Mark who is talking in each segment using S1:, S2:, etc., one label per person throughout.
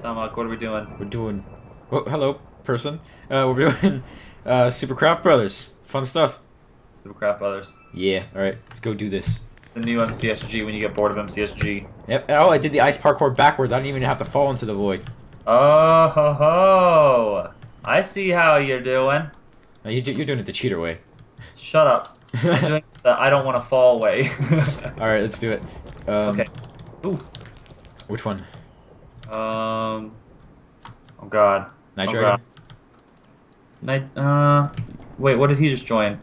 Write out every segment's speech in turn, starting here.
S1: Tomahawk, what are we doing?
S2: We're doing. Oh, hello, person. Uh, we're doing uh, Super Craft Brothers. Fun stuff.
S1: Super Craft Brothers.
S2: Yeah. All right, let's go do this.
S1: The new MCSG when you get bored of MCSG.
S2: Yep. Oh, I did the ice parkour backwards. I didn't even have to fall into the void.
S1: Oh ho ho! I see how you're doing.
S2: No, you, you're doing it the cheater way.
S1: Shut up. I'm doing the I don't want to fall way.
S2: All right, let's do it. Um,
S1: okay. Ooh.
S2: Which one?
S1: Um. Oh God.
S2: Nitro.
S1: Oh. Night. Uh. Wait. What did he just join?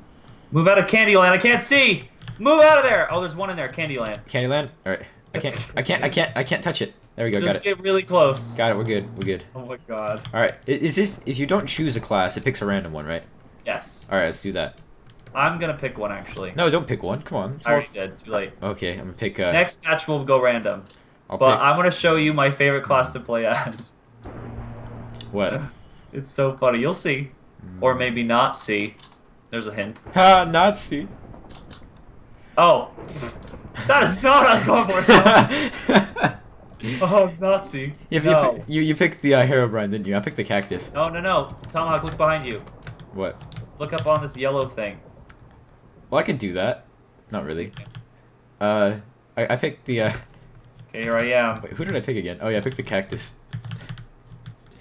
S1: Move out of Candyland. I can't see. Move out of there. Oh, there's one in there. Candyland.
S2: Candyland. All right. I can't. I can't. I can't. I can't touch it. There we go.
S1: Just
S2: got it.
S1: get really close.
S2: Got it. We're good. We're good.
S1: Oh my God.
S2: All right. Is if if you don't choose a class, it picks a random one, right?
S1: Yes.
S2: All right. Let's do that.
S1: I'm gonna pick one actually.
S2: No, don't pick one. Come on. It's
S1: I already did. Too late.
S2: Okay, I'm gonna pick. Uh,
S1: Next match will go random.
S2: I'll
S1: But
S2: pick
S1: I'm gonna show you my favorite class to play as.
S2: what?
S1: It's so funny. You'll see, or maybe not see. There's a hint.
S2: Ha, Nazi.
S1: Oh, that is not what I was going for. oh, Nazi.
S2: you,
S1: no.
S2: you, you, you picked the uh, Herobrine, didn't you? I picked the cactus.
S1: no, no, no. Tomahawk, look behind you.
S2: What?
S1: Look up on this yellow thing.
S2: Well, I can do that. Not really. Uh, I, I picked the. Uh,
S1: Okay, here I am.
S2: wait, who did I pick again? Oh yeah, I picked the cactus.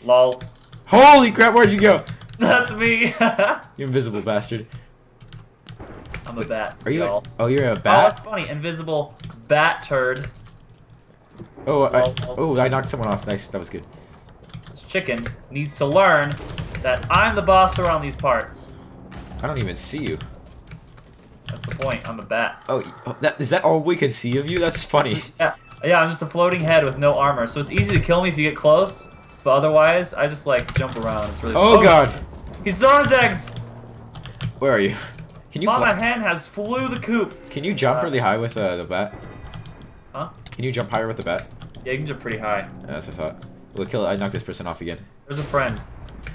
S1: Lol.
S2: Holy crap! Where'd you go?
S1: That's me.
S2: You invisible bastard.
S1: I'm a bat.
S2: Are you? Like, oh, you're a
S1: oh,
S2: bat.
S1: Oh, that's funny. Invisible bat turd.
S2: Oh, I,
S1: Oh, oh.
S2: oh, I knocked someone off. Nice. That was good.
S1: This chicken needs to learn that I'm the boss around these parts.
S2: I don't even see you.
S1: That's the point. I'm a bat.
S2: Oh, oh, that is that all we can see of you? That's funny.
S1: Yeah, yeah. I'm just a floating head with no armor, so it's easy to kill me if you get close. But otherwise, I just like jump around. It's really.
S2: Oh, God.
S1: Jesus. He's throwing his eggs.
S2: Where are you? Can you
S1: Mama hen has flew the coop.
S2: can you jump
S1: Uh,
S2: really high with uh, the bat?
S1: Huh?
S2: Can you jump higher with the bat?
S1: Yeah, you can jump pretty high.
S2: Yeah, that's what I thought. We'll kill. I knocked this person off again.
S1: There's a friend.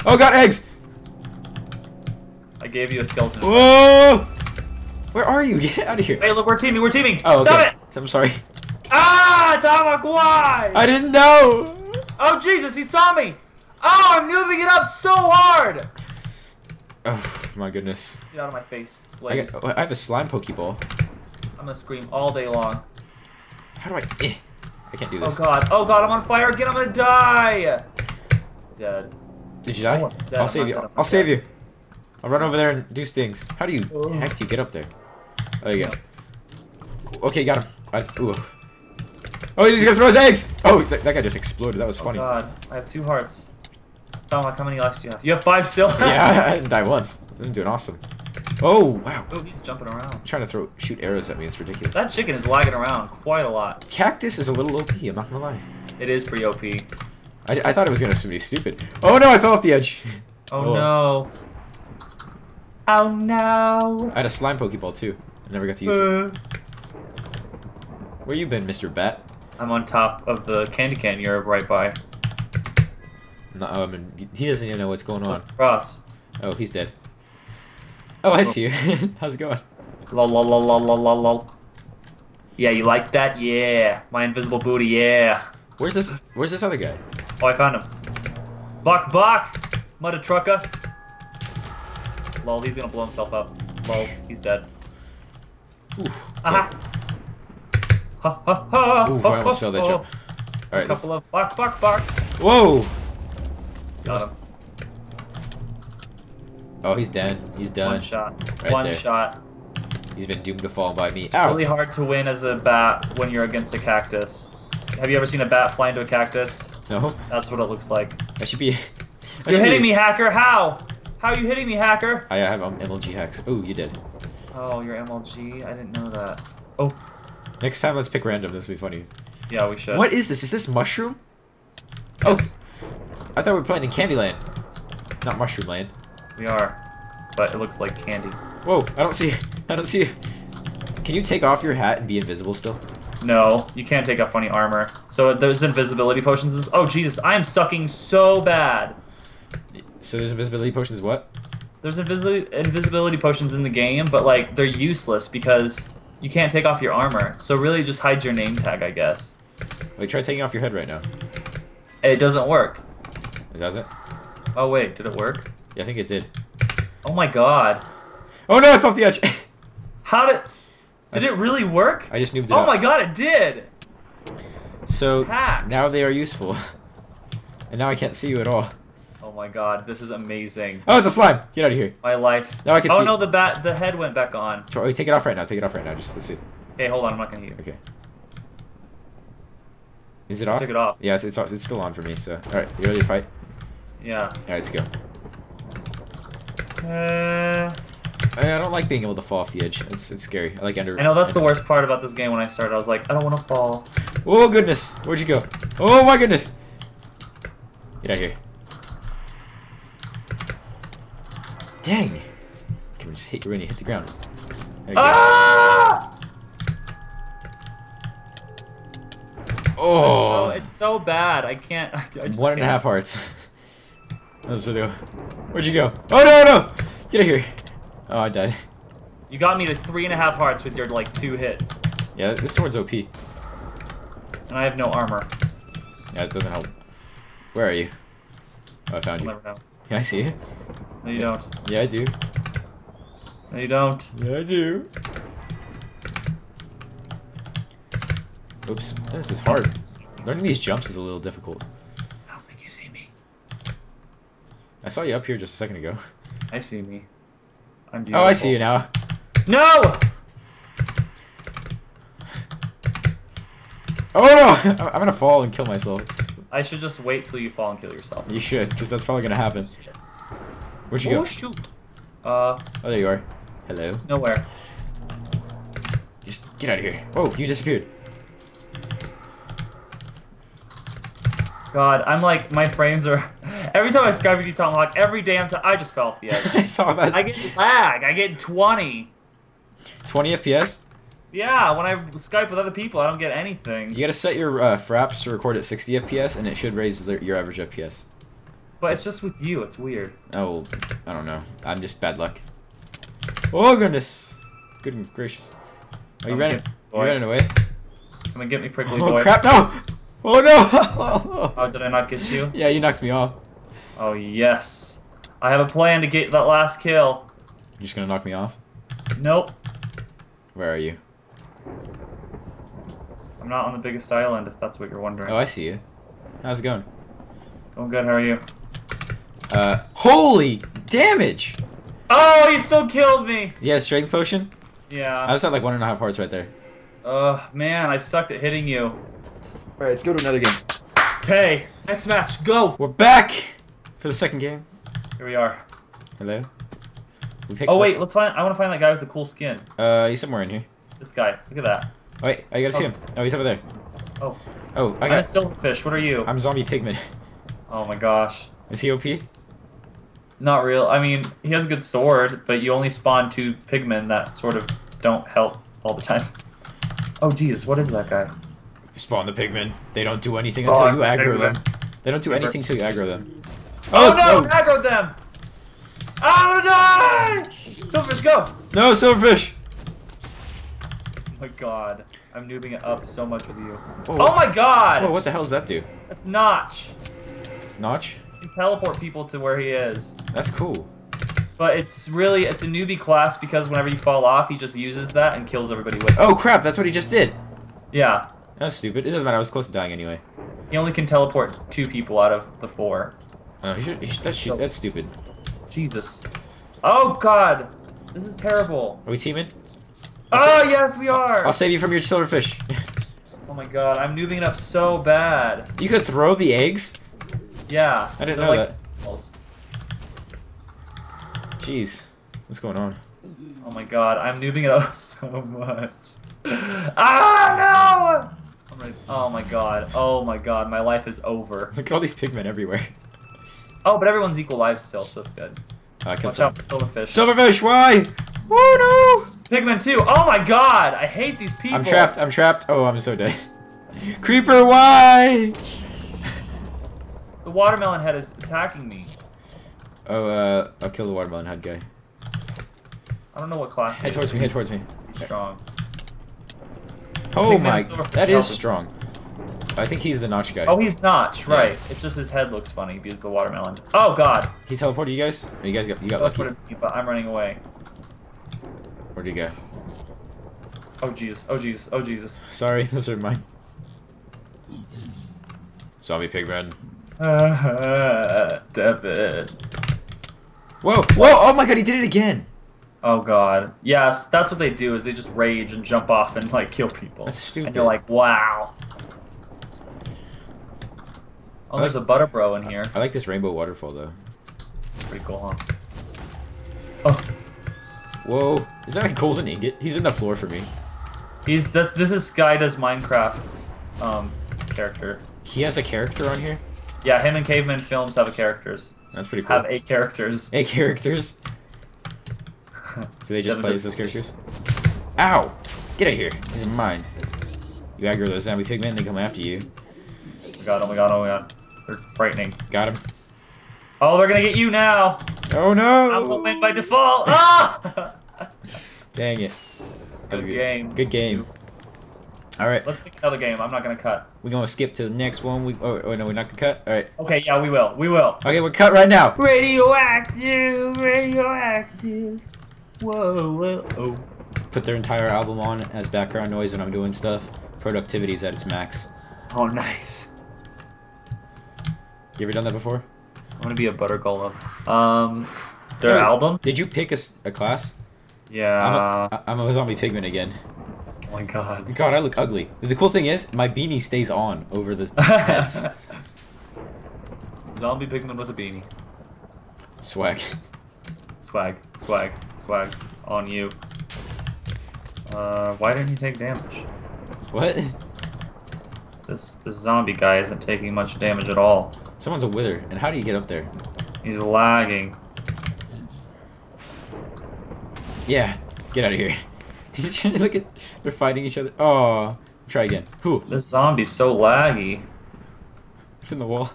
S2: Oh, got eggs!
S1: I gave you a skeleton.
S2: Whoa! Where are you? Get out of here!
S1: Hey, look, we're teaming. We're teaming.
S2: Oh, okay.
S1: Stop it!
S2: I'm sorry.
S1: Ah, Tomahawk, why?
S2: I didn't know.
S1: Oh Jesus, he saw me! Oh, I'm moving it up so hard!
S2: Oh my goodness.
S1: Get out of my face,
S2: I, got, oh, I have a slime pokeball.
S1: I'm gonna scream all day long.
S2: How do I? Eh. I can't do this.
S1: Oh god, oh god, I'm on fire again, I'm gonna die! Dead.
S2: Did you die?
S1: Oh,
S2: I'll save you.
S1: dead,
S2: I'll save you. I'll run over there and do stings. How do you?
S1: Ugh.
S2: Heck, do you get up there? Oh, you go. Okay, got him. I, ooh. Oh, he's just gonna throw his eggs! Oh, that, that guy just exploded. That was
S1: Oh
S2: funny.
S1: god, I have two hearts. Tomahawk, how many lives do you have? You have five still?
S2: yeah, I didn't die once. I'm doing awesome. Oh, wow.
S1: Oh, he's jumping around.
S2: trying to throw shoot arrows at me. It's ridiculous.
S1: That chicken is lagging around quite a lot.
S2: Cactus is a little OP. I'm not gonna lie.
S1: It is pretty OP.
S2: I, I thought it was gonna be stupid. Oh no! I fell off the edge.
S1: Oh,
S2: Oh.
S1: no. Oh no.
S2: I had a slime pokeball too. I never got to use it.
S1: Uh,
S2: Where you been, Mr. Bat?
S1: I'm on top of the candy can you're right by.
S2: No, I mean, he doesn't even know what's going on.
S1: Cross.
S2: Oh, he's dead. Oh, I oh. see you. How's it going?
S1: Lol lol lol lol lol lol lol. Yeah, you like that? Yeah. My invisible booty, yeah.
S2: Where's this? Where's this other guy?
S1: Oh, I found him. Buck, buck! Mudda trucker. Lol, he's gonna blow himself up. Lol, he's dead.
S2: Ooh.
S1: Aha! Ha ha ha!
S2: Ooh, I almost failed that jump. All
S1: A couple
S2: let's-
S1: of buck, buck, bucks.
S2: Whoa!
S1: Got him.
S2: Oh, he's dead. He's done.
S1: One shot.
S2: Right
S1: One
S2: there.
S1: shot.
S2: He's been doomed to fall by me.
S1: It's
S2: Ow!
S1: really hard to win as a bat when you're against a cactus. Have you ever seen a bat fly into a cactus?
S2: No,
S1: That's what it looks like.
S2: I should be. I
S1: You're
S2: should
S1: hitting
S2: be-
S1: me, hacker! How? How are you hitting me, hacker?
S2: I have um, MLG hacks. Oh, you did.
S1: Oh, you're MLG? I didn't know that. Oh,
S2: Next time, let's pick random. This will be funny.
S1: yeah, we should.
S2: What is this? Is this mushroom?
S1: Yes,
S2: I thought we were playing in Candyland, not Mushroom Land.
S1: we are. But it looks like candy.
S2: Whoa! I don't see. I don't see. Can you take off your hat and be invisible still?
S1: No, you can't take off funny armor. So there's invisibility potions. Oh, Jesus, I am sucking so bad.
S2: So there's invisibility potions. What?
S1: There's invisibility invisibility potions in the game, but like they're useless because you can't take off your armor. So really, just hide your name tag, I guess.
S2: Like try taking off your head right now.
S1: It doesn't work.
S2: It Does it?
S1: Oh wait, did it work?
S2: Yeah, I think it did.
S1: Oh my god.
S2: Oh no, I fell off the edge.
S1: How did... Did it really work?
S2: I just noobed it
S1: Oh
S2: out.
S1: my god, it did!
S2: So
S1: Hacks.
S2: now they are useful. and now I can't see you at all.
S1: Oh my god, this is amazing.
S2: Oh, it's a slime. Get out of here.
S1: My life.
S2: Now I can
S1: oh
S2: see-
S1: no, the bat, the head went back on.
S2: Oh, take it off right now. Take it off right now. Just let's see.
S1: Okay, hold on, I'm not gonna you.
S2: Okay. Is it off?
S1: Took it off.
S2: Yeah, it's, it's, it's still on for me. So, all right, you ready to fight?
S1: Yeah.
S2: All right, let's go.
S1: Uh,
S2: I I don't like being able to fall off the edge. It's it's scary. I like under.
S1: I know that's the worst part about this game when I started. I was like, I don't want to fall.
S2: Oh goodness, where'd you go? Oh my goodness. Get out of here. Dang. Can we just hit you when you hit the ground? There you go.
S1: Ah!
S2: Oh.
S1: It's so, it's so bad. I can't. I just
S2: One and
S1: can't.
S2: half hearts. That's where they go. Where'd you go? Oh no no! Get out of here. Oh, I died.
S1: You got me to three and a half hearts with your like two hits,
S2: Yeah, this sword's OP.
S1: And I have no armor.
S2: Yeah, it doesn't help. Where are you? Oh, I found
S1: You'll
S2: you.
S1: never know.
S2: Yeah, I see it?
S1: No, you don't.
S2: Yeah, I do.
S1: No, you don't.
S2: Yeah, I do. Oops. This is hard. Learning these jumps is a little difficult.
S1: I don't think you see me.
S2: I saw you up here just a second ago.
S1: I see me. I'm
S2: Oh. I see you now.
S1: No!
S2: Oh no! I'm I'm gonna fall and kill myself.
S1: I should just wait till you fall and kill yourself.
S2: You should, because that's probably gonna happen. Where'd you
S1: oh
S2: go?
S1: shoot! Uh,
S2: Oh, there you are. Hello.
S1: nowhere.
S2: Just get out of here. Oh, you disappeared.
S1: God, I'm like my frames are. Every time I Skype with you, Tom, like every damn time, I just fell off the edge.
S2: I saw that.
S1: I get lag. I get 20.
S2: 20 FPS?
S1: Yeah, when I Skype with other people, I don't get anything.
S2: You gotta set your uh, fraps to record at 60 FPS, and it should raise the, your average FPS.
S1: But it's just with you. It's weird.
S2: Oh, I don't know. I'm just bad luck. Oh goodness. Good gracious. Are you
S1: get-
S2: You running away?
S1: Come and get me, prickly
S2: Oh
S1: boy.
S2: crap! No! Oh no!
S1: Oh, did I not get you?
S2: yeah, you knocked me off.
S1: Oh yes. I have a plan to get that last kill.
S2: You're just gonna knock me off?
S1: Nope.
S2: Where are you?
S1: I'm not on the biggest island, if that's what you're wondering.
S2: Oh, I see you. How's it going?
S1: Going good. How are you?
S2: Uh, holy damage!
S1: Oh, he still killed me.
S2: You got a strength potion?
S1: Yeah.
S2: I was at like one and a half hearts right there.
S1: Ugh, man, I sucked at hitting you.
S2: Alright, let's go to another game.
S1: Okay, next match, go.
S2: We're back for the second game.
S1: Here we are.
S2: Hello? We picked
S1: Oh
S2: one-
S1: wait, let's find. I want to find that guy with the cool skin.
S2: Uh, he's somewhere in here.
S1: This guy. Look at that.
S2: Oh, wait, oh, I gotta see
S1: Oh.
S2: him. Oh, he's over there.
S1: Oh,
S2: Oh, I
S1: I'm a
S2: got.
S1: silverfish. What are you?
S2: I'm zombie pigman.
S1: Oh my gosh.
S2: Is he OP?
S1: Not real. I mean, he has a good sword, but you only spawn two pigmen that sort of don't help all the time. Oh Jesus, what is that guy?
S2: Spawn the pigmen. They don't do anything
S1: Spawn
S2: until you aggro
S1: pigmen.
S2: them. They don't do
S1: Never.
S2: anything until you aggro them.
S1: Oh, oh no!
S2: no!
S1: Aggroed them! I'm gonna die! Silverfish, go!
S2: No, silverfish!
S1: Oh god. I'm noobing it up so much with you.
S2: Oh,
S1: Oh my god!
S2: Whoa, what the hell does that do?
S1: That's Notch.
S2: Notch?
S1: You can teleport people to where he is.
S2: That's cool.
S1: But it's really, it's a newbie class because whenever you fall off, he just uses that and kills everybody with it.
S2: Oh crap, that's what he just did.
S1: Yeah.
S2: That's stupid. It doesn't matter, I was close to dying anyway.
S1: He only can teleport two people out of the four.
S2: Oh, he should, he should, that's,
S1: So-
S2: that's stupid.
S1: Jesus. Oh god! This is terrible.
S2: Are we teaming?
S1: Oh yes we are!
S2: I'll save you from your silverfish.
S1: Oh my god, I'm noobing it up so bad.
S2: you could throw the eggs?
S1: Yeah.
S2: I didn't know
S1: like balls.
S2: Jeez. What's going on?
S1: Oh my god, I'm noobing it up so much. Ah no! Oh my god. Oh my god, my life is over.
S2: Look at all these pigmen everywhere.
S1: Oh, but everyone's equal lives still, so that's good.
S2: Uh,
S1: Watch out for silverfish.
S2: Silverfish, why? Oh no!
S1: Pigmen too. Oh my god, I hate these people.
S2: I'm trapped, I'm trapped. Oh, I'm so dead. Creeper, why?
S1: The watermelon head is attacking me.
S2: Oh, uh, I'll kill the watermelon head guy.
S1: I don't know what class. he
S2: Head towards me, head towards me.
S1: He's strong.
S2: Oh
S1: Pigman
S2: my, that is strong. I think he's the notch guy.
S1: Oh, he's Notch,
S2: Yeah.
S1: right. It's just his head looks funny because of the watermelon. Oh, God.
S2: He teleported you guys? Or you guys got you got lucky.
S1: Me, But I'm running away.
S2: Where'd he go?
S1: Oh, Jesus. Oh, Jesus. Oh, Jesus.
S2: Sorry, those are mine. Zombie pigman.
S1: Devon.
S2: Whoa! Whoa! Oh my god, he did it again!
S1: Oh god. Yes, that's what they do is they just rage and jump off and like kill people.
S2: That's stupid.
S1: And you're like, wow. Oh, there's a butter bro in here.
S2: I like this rainbow waterfall though.
S1: Pretty cool, huh? Oh,
S2: Whoa! Is that a golden ingot? He's in the floor for me.
S1: he's that. This is Sky does Minecraft um character.
S2: He has a character on here?
S1: Yeah, him and Caveman Films have a characters.
S2: That's pretty cool.
S1: Have eight characters.
S2: Eight characters? Do they just play as those characters? Ow! Get out of here. These are mine. You aggro those zombie pigmen, they come after you.
S1: Oh my god! Oh my god! Oh my god! They're frightening.
S2: Got him.
S1: Oh, they're gonna get you now.
S2: Oh no!
S1: I'm win by default. Ah!
S2: Dang it. That's
S1: Good game.
S2: Good game. Alright,
S1: Let's pick another game. I'm not gonna cut.
S2: we're gonna skip to the next one. We oh, oh no, we're not gonna cut? Alright.
S1: Okay, yeah, we will. We will.
S2: Okay, we're cut right now.
S1: Radioactive, radioactive. Whoa, whoa, oh.
S2: Put their entire album on as background noise when I'm doing stuff. Productivity is at its max.
S1: Oh, nice.
S2: You ever done that before?
S1: I'm gonna be a butter golem. Um, their
S2: Hey,
S1: album?
S2: Did you pick a class?
S1: Yeah.
S2: I'm a, I'm a zombie pigman again.
S1: oh my god.
S2: God, I look ugly. The cool thing is, my beanie stays on over the heads.
S1: Zombie pigman with a beanie.
S2: Swag.
S1: Swag, swag, swag on you. Uh, why didn't you take damage?
S2: What?
S1: This this zombie guy isn't taking much damage at all.
S2: Someone's a wither, and how do you get up there?
S1: He's lagging.
S2: Yeah, get out of here. He's trying to look at. They're fighting each other. Oh, try again. Who?
S1: This zombie's so laggy.
S2: It's in the wall.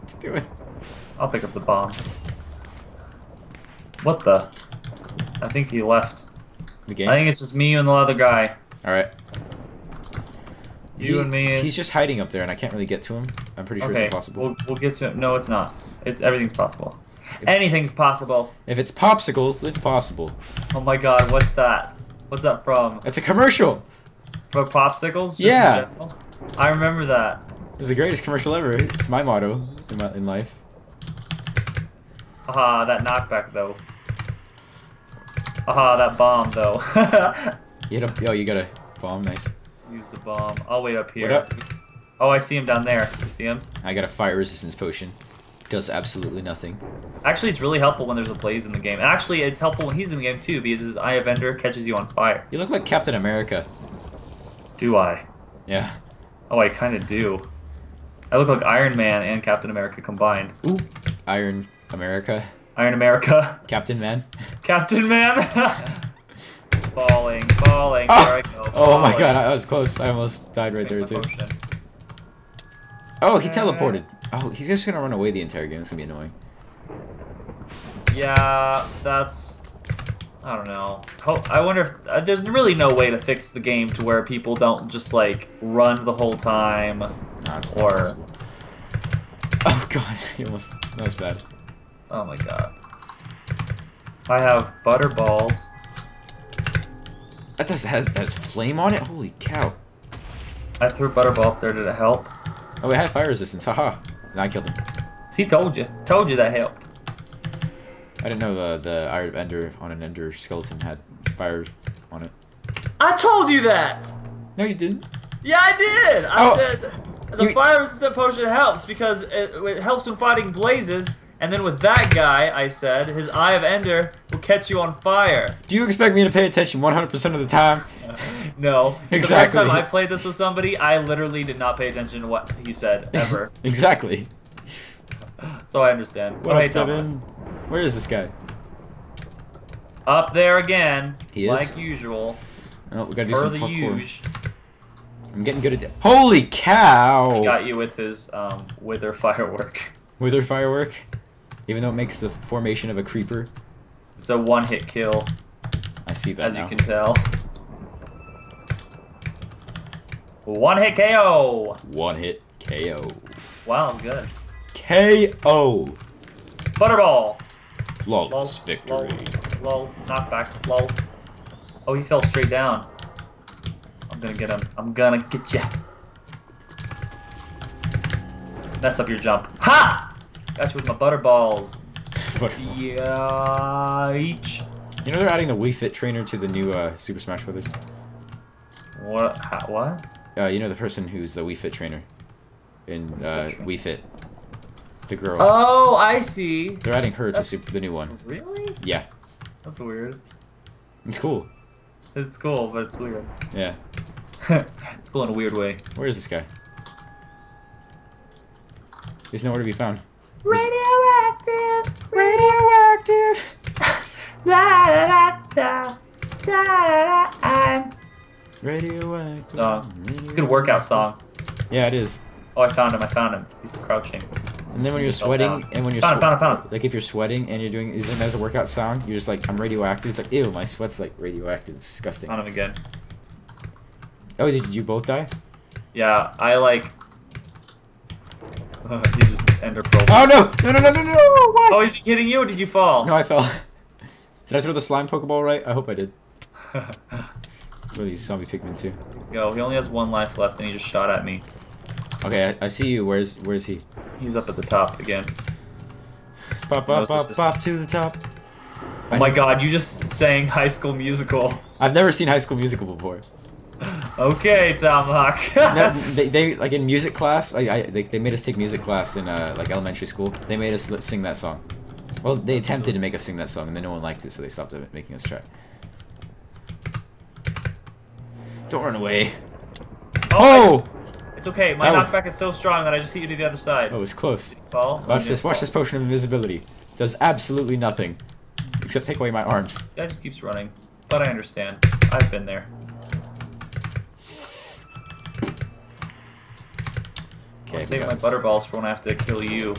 S2: What's it doing?
S1: I'll pick up the bomb. What the? I think he left.
S2: The game.
S1: I think it's just me and the other guy.
S2: All right.
S1: You
S2: He-
S1: and me.
S2: He's just hiding up there, and I can't really get to him. I'm pretty sure
S1: okay,
S2: it's impossible.
S1: we'll we'll get to him. No, it's not. It's everything's possible. Anything's possible.
S2: If it's popsicle, it's possible.
S1: Oh my god, what's that? What's that from?
S2: It's a commercial.
S1: For popsicles?
S2: Yeah.
S1: I remember that.
S2: It's the greatest commercial ever. It's my motto in, my, in life.
S1: Aha, that knockback though. Aha, that bomb though.
S2: You hit a, oh, you got a bomb. Nice.
S1: Use the bomb. I'll wait up here.
S2: What up?
S1: Oh, I see him down there. You see him?
S2: I got a fire resistance potion. Does absolutely nothing.
S1: Actually, it's really helpful when there's a blaze in the game. Actually, it's helpful when he's in the game too because his Eye of Ender catches you on fire.
S2: You look like Captain America.
S1: Do I?
S2: Yeah.
S1: Oh, I kind of do. I look like Iron Man and Captain America combined. Ooh,
S2: Iron America.
S1: Iron America,
S2: Captain Man.
S1: Captain Man. falling, falling.
S2: Oh,
S1: there I go.
S2: oh my god, I was close. I almost died right
S1: Make
S2: there too.
S1: potion.
S2: Oh, he teleported. Oh, he's just gonna run away the entire game. It's gonna be annoying.
S1: Yeah, that's. I don't know. I wonder if uh, there's really no way to fix the game to where people don't just like run the whole time.
S2: It's
S1: Or-.
S2: Oh god, he almost. That was bad.
S1: Oh my god. I have butter balls.
S2: That does has, has flame on it. Holy cow!
S1: I threw butterball up there. Did it help?
S2: Oh, it had fire resistance. Haha. And I killed him.
S1: See, told you. Told you that helped.
S2: I didn't know the the Eye of Ender on an Ender skeleton had fire on it.
S1: I told you that.
S2: No, you didn't.
S1: Yeah, I did. I
S2: Oh.
S1: said the
S2: You-
S1: fire resistant potion helps because it, it helps when fighting blazes. And then with that guy, I said his Eye of Ender will catch you on fire.
S2: Do you expect me to pay attention 100% of the time?
S1: No. Exactly. The
S2: last
S1: time I played this with somebody, I literally did not pay attention to what he said ever.
S2: exactly.
S1: so I understand.
S2: What
S1: But
S2: up,
S1: Tom,
S2: Devon? Where is this guy?
S1: Up there again,
S2: He is?
S1: like usual,
S2: Oh, we gotta do some
S1: the
S2: parkour.
S1: usual.
S2: I'm getting good at it. Holy cow!
S1: He got you with his um, wither firework.
S2: Wither firework. Even though it makes the formation of a creeper.
S1: It's a one-hit kill,
S2: I see that
S1: as
S2: now.
S1: you can tell. One hit KO.
S2: One hit KO.
S1: Wow, was good.
S2: KO.
S1: Butterball. Lol.
S2: Flawless victory.
S1: Lol. Lol. Knockback. Lol. Oh, he fell straight down. I'm gonna get him. I'm gonna get ya. Mess up your jump. Ha! You with my butterballs.
S2: Butterballs.
S1: Yeah. Each.
S2: You know they're adding the Wii Fit trainer to the new uh, Super Smash Brothers.
S1: What? Ha, what?
S2: Uh, you know the person who's the Wii Fit trainer in uh? Wii Fit. The girl.
S1: Oh, I see.
S2: They're adding her to
S1: That's-
S2: super, the new one.
S1: Really?
S2: Yeah,
S1: That's weird.
S2: it's cool.
S1: It's cool, but it's weird.
S2: Yeah.
S1: it's cool in a weird way.
S2: Where is this guy? He's nowhere to be found.
S1: Radioactive,
S2: Radioactive.
S1: da da da da da da. I'm.
S2: Radioactive.
S1: Song. It's a good workout song.
S2: Yeah, it is.
S1: Oh, I found him. I found him. He's crouching.
S2: And then when you're sweating, and when you're
S1: Found
S2: swe-
S1: found found
S2: like if you're sweating and you're doing is it as a workout song, you're just like I'm radioactive. It's like ew, my sweat's like radioactive. It's disgusting.
S1: Found him again.
S2: Oh, did you both die?
S1: Yeah, I like. he just ender pearl.
S2: Oh no! No no no no no! Why?
S1: Oh, is he kidding you? Or did you fall?
S2: No, I fell. did I throw the slime Pokeball right? I hope I did. What are these zombie pigmen too?
S1: Yo, he only has one life left, and he just shot at me.
S2: Okay, I, I see you. Where's where's he?
S1: He's up at the top again.
S2: Pop
S1: Knows
S2: pop
S1: this
S2: pop pop to the top.
S1: Oh my God! You just sang High School Musical.
S2: I've never seen High School Musical before.
S1: Okay, Tomahawk.
S2: no, they, they like in music class. I, I they, they made us take music class in uh, like elementary school. They made us sing that song. Well, they attempted to make us sing that song, and then no one liked it, so they stopped making us try. Don't run away.
S1: Oh!
S2: Oh!
S1: just- it's okay. My
S2: Oh.
S1: knockback is so strong that I just hit you to the other side.
S2: Oh, it's close.
S1: Fall.
S2: Watch this. Watch this potion of invisibility. Does absolutely nothing, except take away my arms.
S1: This guy just keeps running, but I understand. I've been there.
S2: Okay,
S1: I'm saving my
S2: this.
S1: butterballs for when I have to kill you.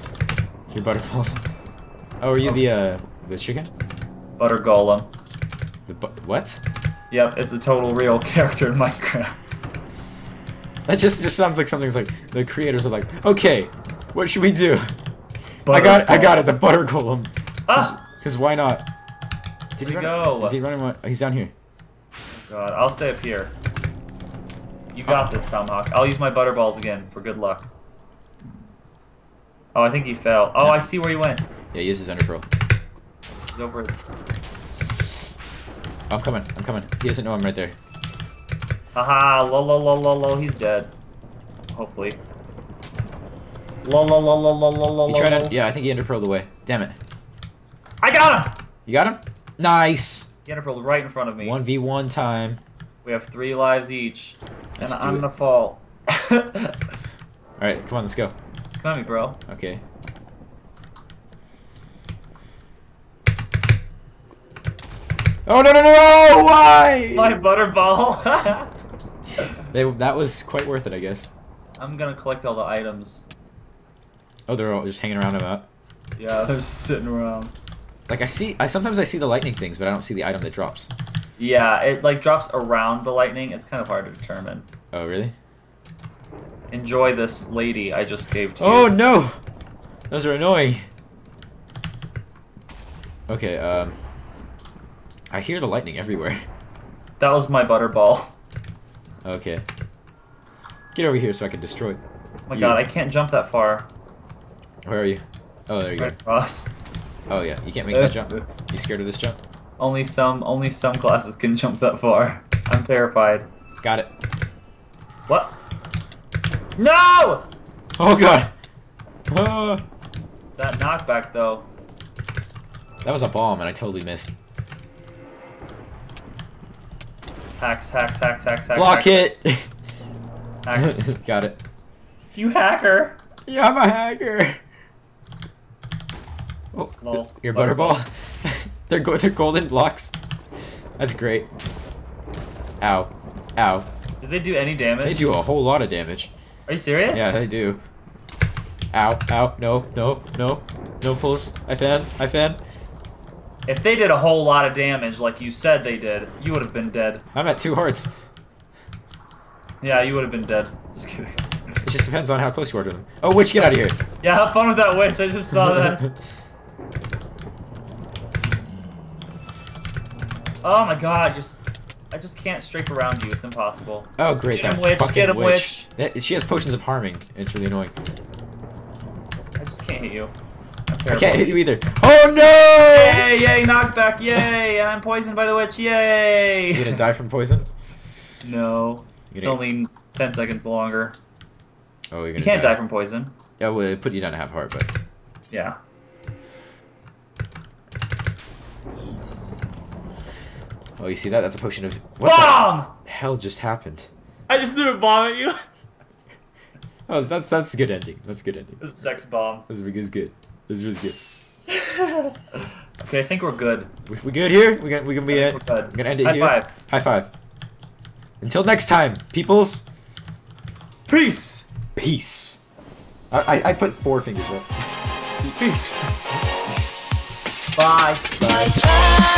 S2: Your butterballs. Oh, are you the uh the chicken?
S1: Butter Golem.
S2: The bu- what?
S1: Yep, it's a total real character in Minecraft.
S2: That just just sounds like something's like the creators are like, okay, what should we do? I got it, I got it. The butter golem.
S1: Ah!
S2: Because why not? Did
S1: Where'd
S2: he
S1: he
S2: run?
S1: go?
S2: Is he running? One? He's down here.
S1: God, I'll stay up here. You got this, Tomahawk. I'll use my butterballs again for good luck. Oh, I think he fell. Oh, I see where he went.
S2: Yeah, he uses Ender Pearl.
S1: He's over.
S2: I'm coming. I'm coming. He doesn't know I'm right there.
S1: Haha, lol lol lol lol lol, he's dead. Hopefully. Lol lol lol lol lol lol lol.
S2: He tried to. Yeah, I think he enderpearled away. Damn it.
S1: I got him!
S2: You got him? Nice.
S1: He enderpearled right in front of me.
S2: One v one time.
S1: We have three lives each.
S2: Let's
S1: and I'm
S2: it.
S1: gonna fall.
S2: All right, come on, let's go.
S1: Come at me, bro.
S2: Okay. Oh no no no! Why?
S1: My butterball!
S2: They, that was quite worth it, I guess.
S1: I'm gonna collect all the items.
S2: Oh, they're all just hanging around about.
S1: Yeah, they're just sitting around.
S2: Like I see, I sometimes I see the lightning things, but I don't see the item that drops.
S1: Yeah, it like drops around the lightning. It's kind of hard to determine.
S2: Oh really?
S1: Enjoy this lady I just gave to
S2: Oh
S1: you.
S2: no! Those are annoying. Okay, um, I hear the lightning everywhere.
S1: That was my butterball.
S2: Okay. Get over here so I can destroy. it.
S1: Oh my
S2: You-
S1: god, I can't jump that far.
S2: Where are you? Oh, there you
S1: Right
S2: go.
S1: across.
S2: Oh yeah, you can't make that jump. You scared of this jump?
S1: Only some only some classes can jump that far. I'm terrified.
S2: Got it.
S1: What? No!
S2: Oh god. Ah.
S1: That knockback though.
S2: that was a bomb and I totally missed.
S1: Hacks, hacks, hacks, hacks, hacks.
S2: Block
S1: hacks,
S2: it.
S1: Hacks.
S2: Got it.
S1: You hacker.
S2: Yeah, I'm a hacker. Oh,
S1: Lol.
S2: your
S1: Butterballs.
S2: butterball. they're go they're golden blocks. That's great. Ow. Ow.
S1: Did they do any damage?
S2: They do a whole lot of damage.
S1: Are you serious?
S2: Yeah, they do. Ow, ow, no, no, no. No pulls. I fan, I fan.
S1: If they did a whole lot of damage like you said they did, you would have been dead.
S2: I'm at two hearts.
S1: Yeah, you would have been dead. Just kidding.
S2: It just depends on how close you are to them. Oh, witch, get out of here!
S1: Yeah, have fun with that witch. I just saw that. oh my god, you're. I just can't strafe around you. It's impossible.
S2: oh, great.
S1: Get him, witch, get him,
S2: witch. That- she has potions of harming. It's really annoying.
S1: I just can't hit you. I'm
S2: I
S1: terrible.
S2: can't hit you either. Oh no!
S1: Yay! Yay! Knockback! Yay! I'm poisoned by the witch! Yay!
S2: You gonna die from poison?
S1: No.
S2: You
S1: It's
S2: gonna-
S1: only ten seconds longer.
S2: Oh, you're gonna
S1: You can't die from poison.
S2: Yeah, well, it put you down to half heart, but.
S1: Yeah.
S2: Oh, you see that? That's a potion of. What
S1: Bomb!
S2: the hell just happened?
S1: I just threw a bomb at you.
S2: Oh, that's that's a good ending. That's a good ending.
S1: It was a sex bomb.
S2: This is good. This is really good.
S1: okay, I think we're good.
S2: We, we good here? We can we can be it.
S1: We we're
S2: gonna end it
S1: High
S2: here.
S1: High five.
S2: High five. Until next time, peoples.
S1: Peace.
S2: Peace. I I, I put four fingers up.
S1: Peace. Bye.
S3: Bye. Bye.